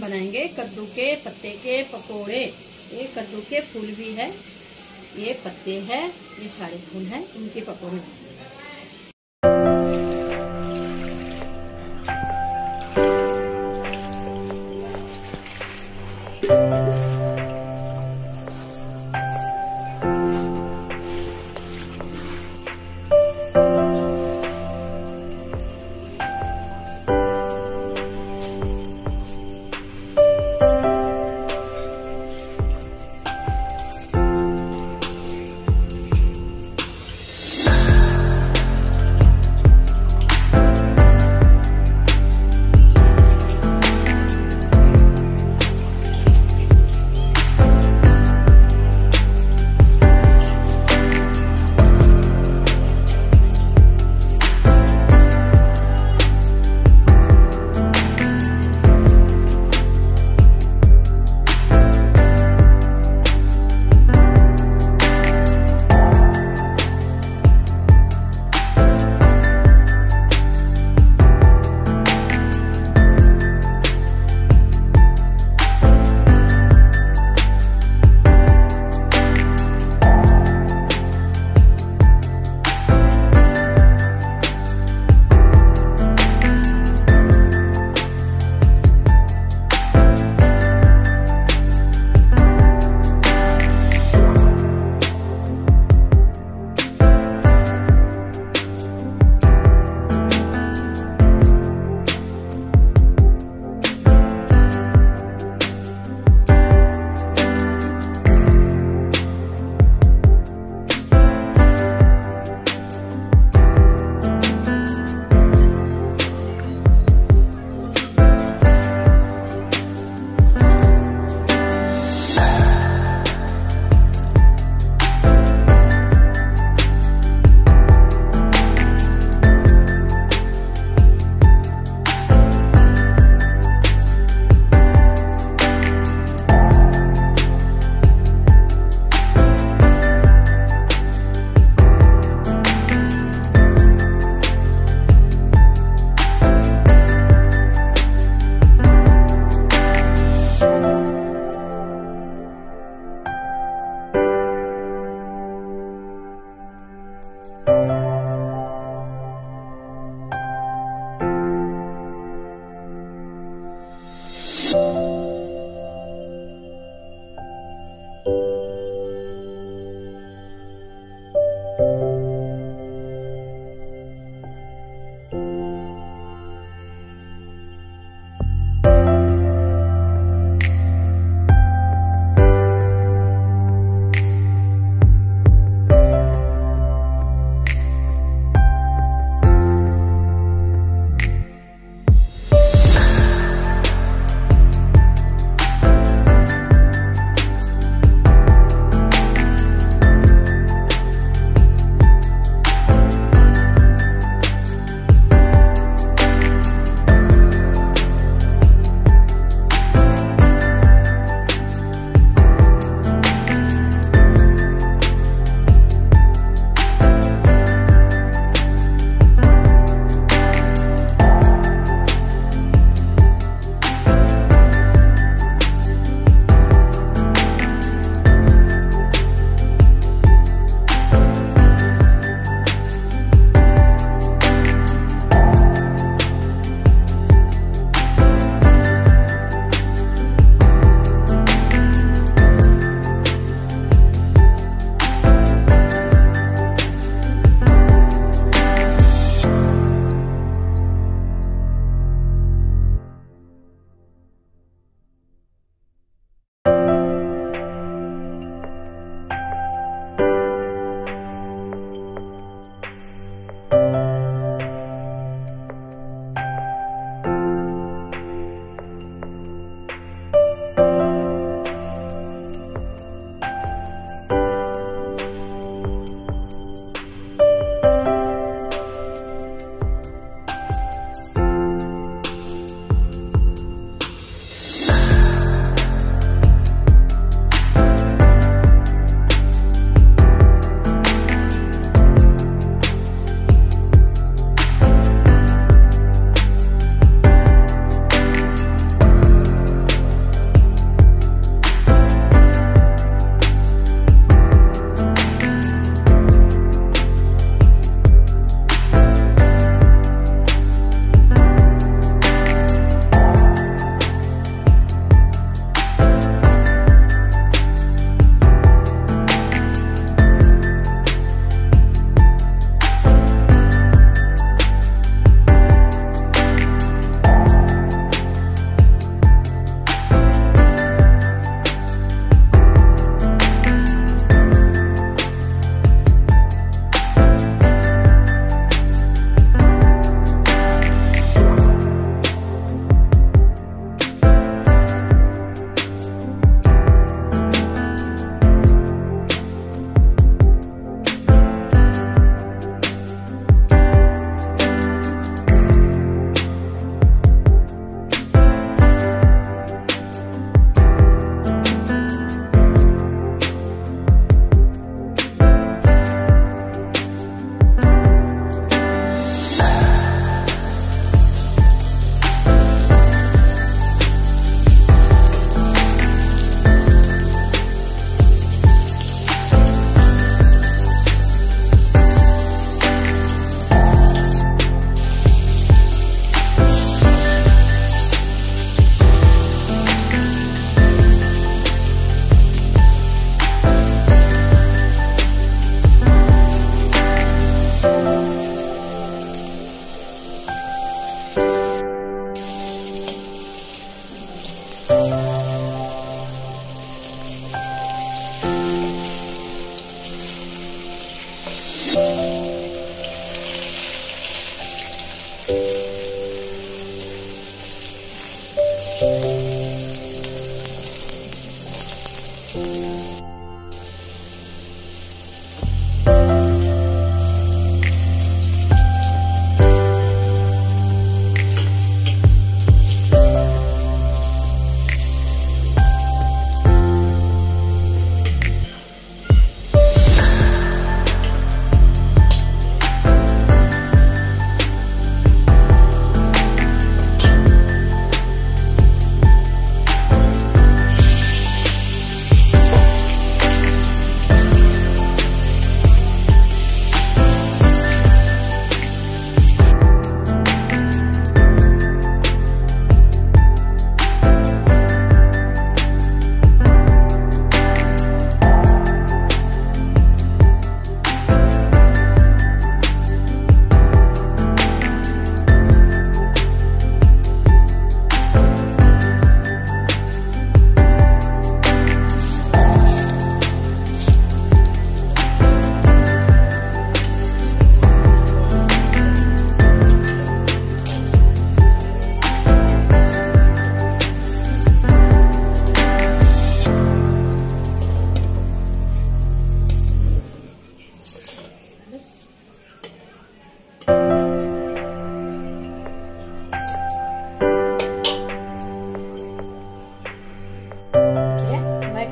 बनाएँगे कद्दू के पत्ते के पकोड़े ये कद्दू के फूल भी है, ये पत्ते हैं, ये सारे फूल हैं इनके पकोड़े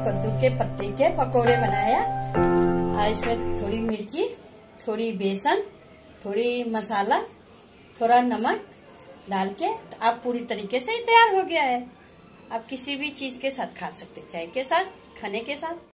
के पत्ते के पकोड़े बनाया। और इसमें थोड़ी मिर्ची, थोड़ी बेसन, थोड़ी मसाला, थोड़ा नमक डाल के आप पूरी तरीके से ही तैयार हो गया है। आप किसी भी चीज़ के साथ खा सकते चाय के साथ, खाने के साथ।